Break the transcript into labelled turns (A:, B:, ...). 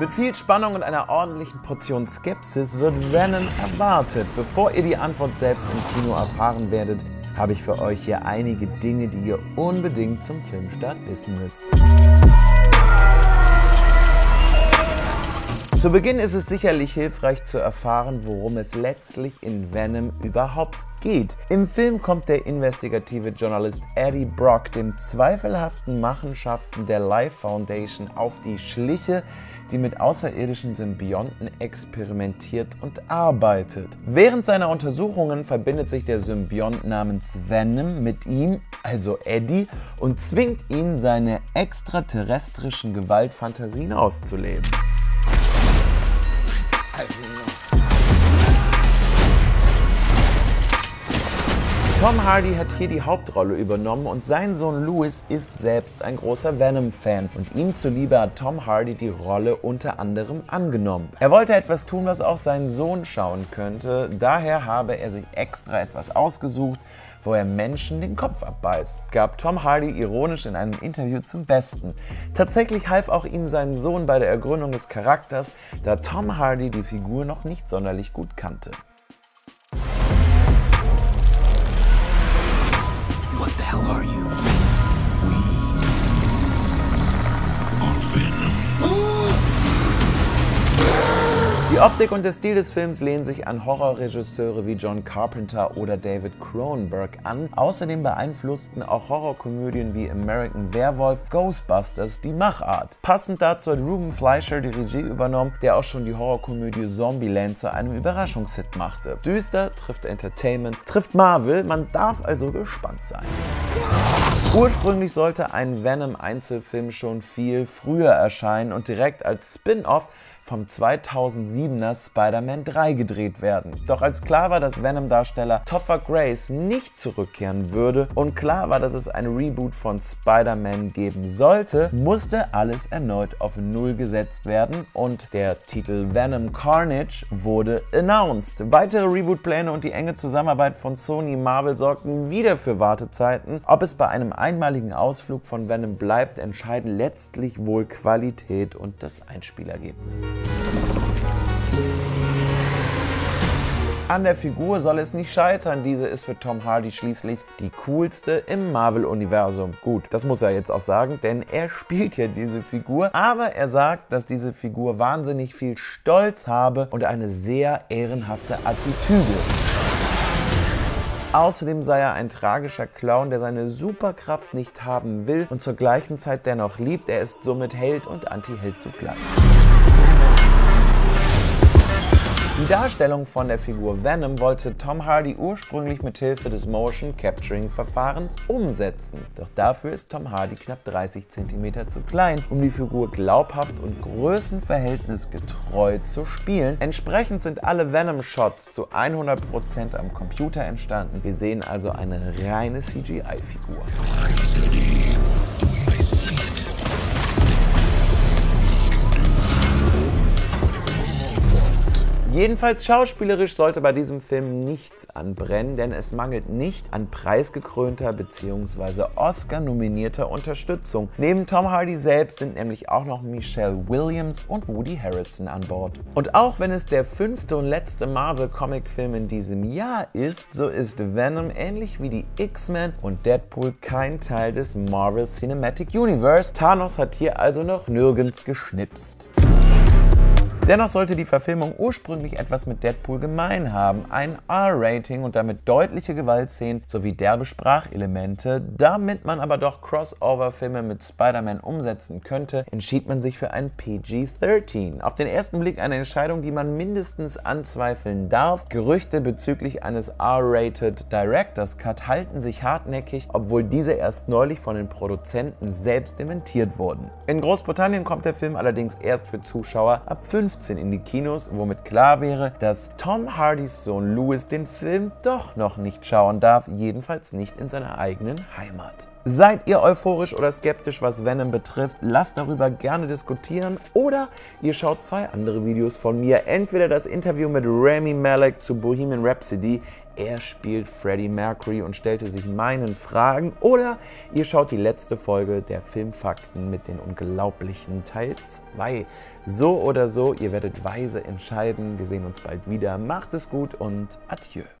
A: Mit viel Spannung und einer ordentlichen Portion Skepsis wird Venom erwartet. Bevor ihr die Antwort selbst im Kino erfahren werdet, habe ich für euch hier einige Dinge, die ihr unbedingt zum Filmstart wissen müsst. Zu Beginn ist es sicherlich hilfreich zu erfahren, worum es letztlich in Venom überhaupt geht. Im Film kommt der investigative Journalist Eddie Brock den zweifelhaften Machenschaften der Life Foundation auf die Schliche, die mit außerirdischen Symbionten experimentiert und arbeitet. Während seiner Untersuchungen verbindet sich der Symbiont namens Venom mit ihm, also Eddie, und zwingt ihn, seine extraterrestrischen Gewaltfantasien auszuleben. 太拼了 Tom Hardy hat hier die Hauptrolle übernommen und sein Sohn Louis ist selbst ein großer Venom-Fan und ihm zuliebe hat Tom Hardy die Rolle unter anderem angenommen. Er wollte etwas tun, was auch sein Sohn schauen könnte, daher habe er sich extra etwas ausgesucht, wo er Menschen den Kopf abbeißt, gab Tom Hardy ironisch in einem Interview zum Besten. Tatsächlich half auch ihm sein Sohn bei der Ergründung des Charakters, da Tom Hardy die Figur noch nicht sonderlich gut kannte. Optik und der Stil des Films lehnen sich an Horrorregisseure wie John Carpenter oder David Cronenberg an. Außerdem beeinflussten auch Horrorkomödien wie American Werewolf, Ghostbusters die Machart. Passend dazu hat Ruben Fleischer die Regie übernommen, der auch schon die Horrorkomödie Zombieland zu einem Überraschungshit machte. Düster trifft Entertainment, trifft Marvel, man darf also gespannt sein. Ursprünglich sollte ein Venom-Einzelfilm schon viel früher erscheinen und direkt als Spin-off vom 2007er Spider-Man 3 gedreht werden. Doch als klar war, dass Venom-Darsteller Topher Grace nicht zurückkehren würde und klar war, dass es ein Reboot von Spider-Man geben sollte, musste alles erneut auf Null gesetzt werden und der Titel Venom Carnage wurde announced. Weitere Reboot-Pläne und die enge Zusammenarbeit von Sony Marvel sorgten wieder für Wartezeiten. Ob es bei einem einmaligen Ausflug von Venom bleibt, entscheiden letztlich wohl Qualität und das Einspielergebnis. An der Figur soll es nicht scheitern, diese ist für Tom Hardy schließlich die coolste im Marvel-Universum. Gut, das muss er jetzt auch sagen, denn er spielt ja diese Figur, aber er sagt, dass diese Figur wahnsinnig viel Stolz habe und eine sehr ehrenhafte Attitüde. Außerdem sei er ein tragischer Clown, der seine Superkraft nicht haben will und zur gleichen Zeit dennoch liebt. Er ist somit Held und Anti-Held zugleich. Die Darstellung von der Figur Venom wollte Tom Hardy ursprünglich mit Hilfe des Motion Capturing Verfahrens umsetzen. Doch dafür ist Tom Hardy knapp 30 cm zu klein, um die Figur glaubhaft und größenverhältnisgetreu zu spielen. Entsprechend sind alle Venom-Shots zu 100% am Computer entstanden. Wir sehen also eine reine CGI-Figur. Jedenfalls schauspielerisch sollte bei diesem Film nichts anbrennen, denn es mangelt nicht an preisgekrönter bzw. Oscar-nominierter Unterstützung. Neben Tom Hardy selbst sind nämlich auch noch Michelle Williams und Woody Harrelson an Bord. Und auch wenn es der fünfte und letzte Marvel-Comic-Film in diesem Jahr ist, so ist Venom ähnlich wie die X-Men und Deadpool kein Teil des Marvel Cinematic Universe. Thanos hat hier also noch nirgends geschnipst. Dennoch sollte die Verfilmung ursprünglich etwas mit Deadpool gemein haben, ein R-Rating und damit deutliche Gewaltszenen sowie derbe Sprachelemente. Damit man aber doch Crossover-Filme mit Spider-Man umsetzen könnte, entschied man sich für ein PG-13. Auf den ersten Blick eine Entscheidung, die man mindestens anzweifeln darf. Gerüchte bezüglich eines R-Rated Director's Cut halten sich hartnäckig, obwohl diese erst neulich von den Produzenten selbst dementiert wurden. In Großbritannien kommt der Film allerdings erst für Zuschauer ab 15 15 in die Kinos, womit klar wäre, dass Tom Hardys Sohn Louis den Film doch noch nicht schauen darf, jedenfalls nicht in seiner eigenen Heimat. Seid ihr euphorisch oder skeptisch, was Venom betrifft? Lasst darüber gerne diskutieren oder ihr schaut zwei andere Videos von mir. Entweder das Interview mit Rami Malek zu Bohemian Rhapsody, er spielt Freddie Mercury und stellte sich meinen Fragen. Oder ihr schaut die letzte Folge der Filmfakten mit den unglaublichen Teil 2. So oder so, ihr werdet weise entscheiden. Wir sehen uns bald wieder. Macht es gut und adieu.